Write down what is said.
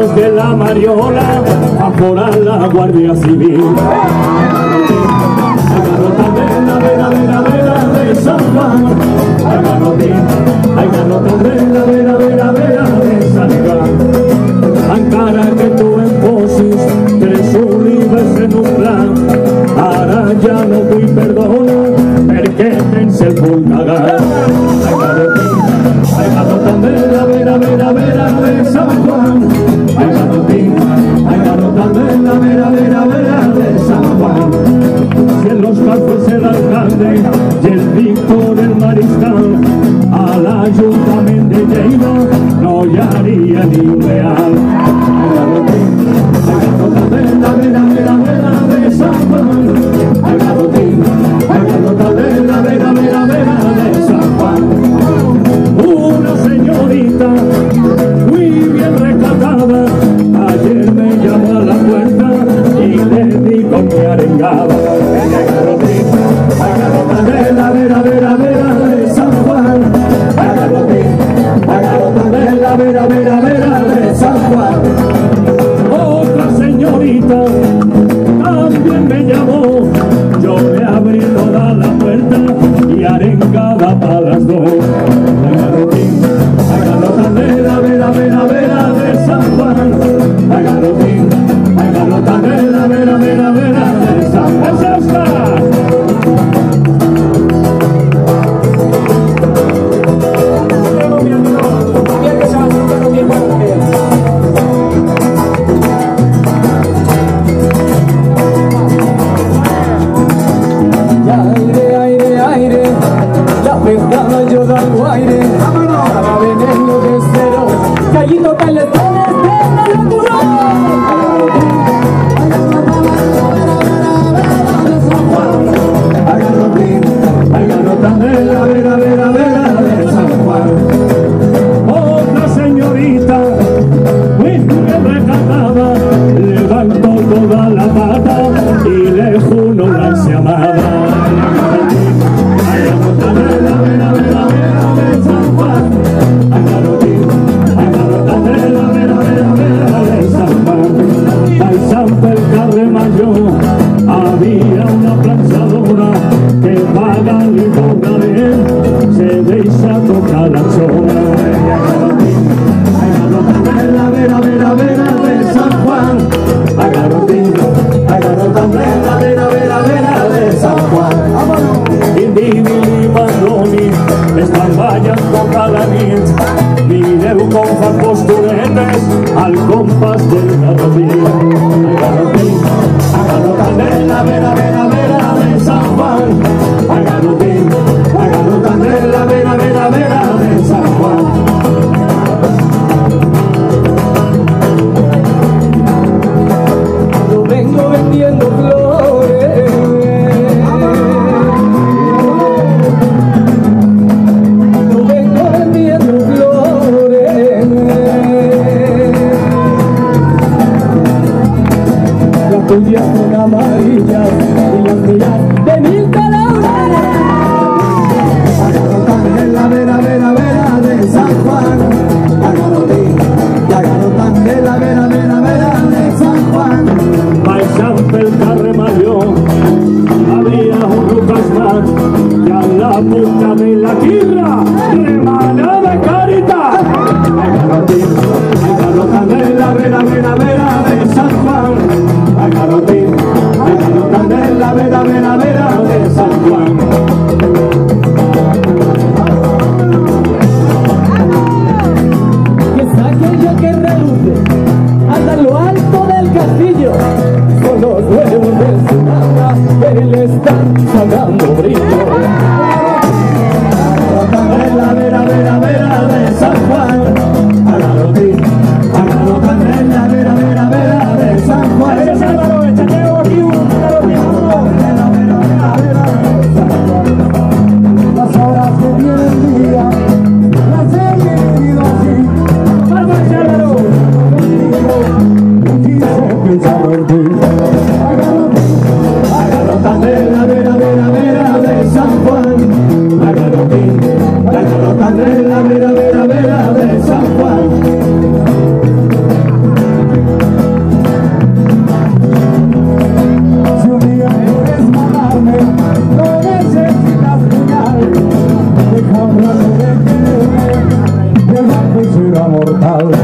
de la Mariola a forar la Guardia Civil. La garrota de la vera, vera, vera de San Juan, hay garrotín, hay garrota la vera, vera, vera de San Juan. Encara que tu emposis, tres uribes en un plan, ara ja no vull perdona, perquè tens el cul cagat. Hay garrotín, hay la vera, vera, vera de San Juan, fiscal a l'Ajuntament de Lleida no hi hauria ni un real. mira, mira, mira, mira, San Juan. Minero con zampos turetes al compás del garrotín. Garrotín, a garrotan de la vera, vera, vera de San Juan. A garrotín, a garrotan de la vera. life. Jesucristo. Vera, vera, vera, vera, without